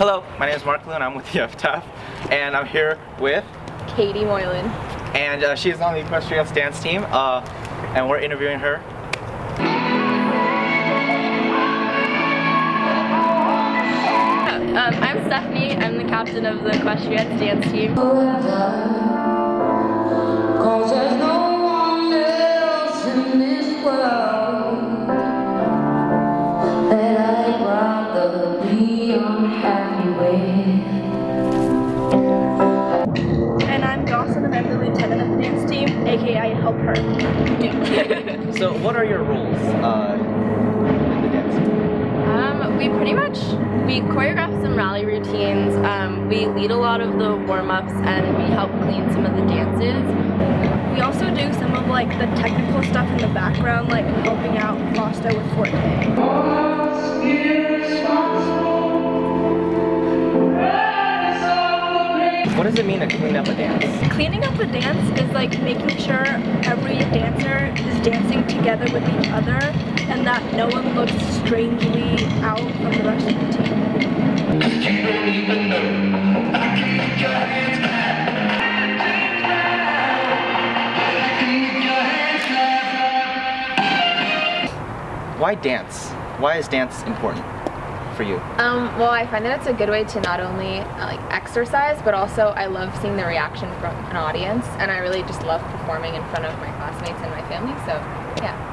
Hello, my name is Mark Lu. I'm with the Epitaph, and I'm here with Katie Moylan. And uh, she's on the Equestriettes dance team, uh, and we're interviewing her. Um, I'm Stephanie. I'm the captain of the Equestriettes dance team. And I help her. so, what are your roles uh, in the dance? Um, we pretty much we choreograph some rally routines. Um, we lead a lot of the warm-ups and we help clean some of the dances. We also do some of like the technical stuff in the background, like helping out Costa with Forte. What does it mean to clean up a dance? Cleaning up a dance is like making sure every dancer is dancing together with each other and that no one looks strangely out from the rest of the team. Why dance? Why is dance important for you? Um, well, I find that it's a good way to not only uh, like exercise, but also I love seeing the reaction from an audience, and I really just love performing in front of my classmates and my family. So, yeah.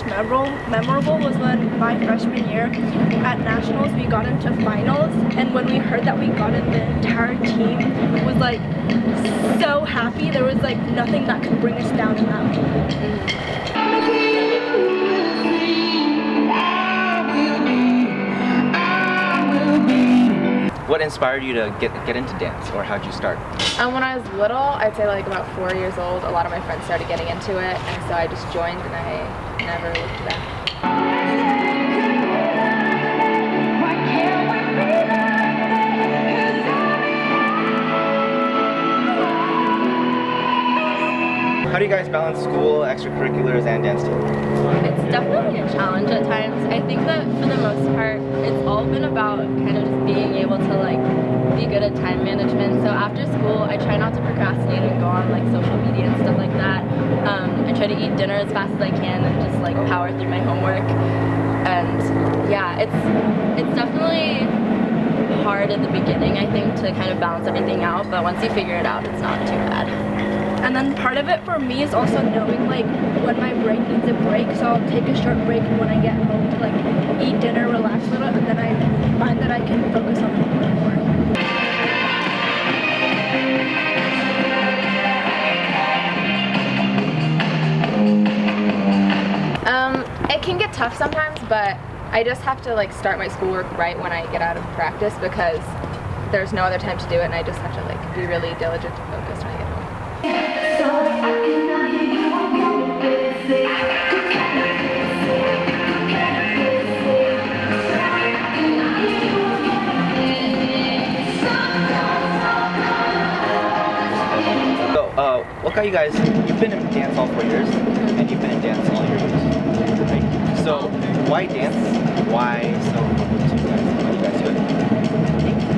Most memorable memorable was when my freshman year at nationals we got into finals and when we heard that we got in the entire team was like so happy there was like nothing that could bring us down in that moment. What inspired you to get get into dance, or how'd you start? Um, when I was little, I'd say like about four years old, a lot of my friends started getting into it, and so I just joined, and I never looked back. Do you guys balance school, extracurriculars, and dance team? It's definitely a challenge at times. I think that for the most part, it's all been about kind of just being able to like be good at time management. So after school, I try not to procrastinate and go on like social media and stuff like that. Um, I try to eat dinner as fast as I can and just like power through my homework. And yeah, it's it's definitely hard at the beginning, I think, to kind of balance everything out. But once you figure it out, it's not too bad. And then part of it for me is also knowing like when my brain needs a break, so I'll take a short break when I get home to like eat dinner, relax a little, and then I find that I can focus on homework. Um, it can get tough sometimes, but I just have to like start my schoolwork right when I get out of practice because there's no other time to do it, and I just have to like be really diligent and focused got you guys? You've been in dance all four years, and you've been in dance all your years? So, why dance? Why so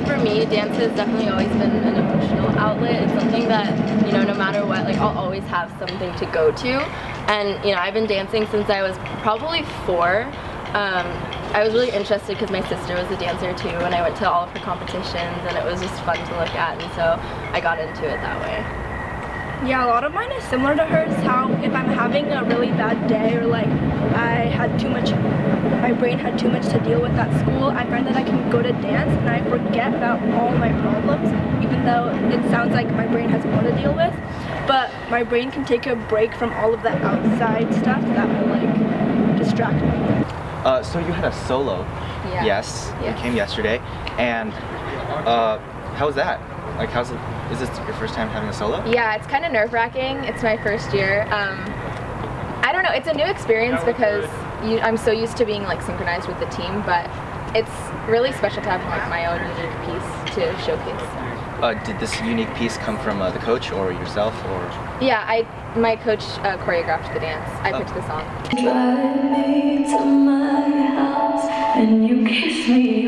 for me, dance has definitely always been an emotional outlet. It's something that, you know, no matter what, like I'll always have something to go to. And, you know, I've been dancing since I was probably four. Um, I was really interested because my sister was a dancer too, and I went to all of her competitions, and it was just fun to look at, and so I got into it that way. Yeah, a lot of mine is similar to hers. How if I'm having a really bad day or like I had too much, my brain had too much to deal with at school, I find that I can go to dance and I forget about all my problems, even though it sounds like my brain has more to deal with. But my brain can take a break from all of the outside stuff that will like distract me. Uh, so you had a solo. Yeah. Yes. Yes. You came yesterday, and uh, how was that? Like, how's it? Is this your first time having a solo? Yeah, it's kind of nerve wracking. It's my first year. Um, I don't know. it's a new experience because you, I'm so used to being like synchronized with the team, but it's really special to have like my own unique piece to showcase. Uh, did this unique piece come from uh, the coach or yourself or? Yeah, I my coach uh, choreographed the dance. I picked the song. Drive me to my house and you kiss me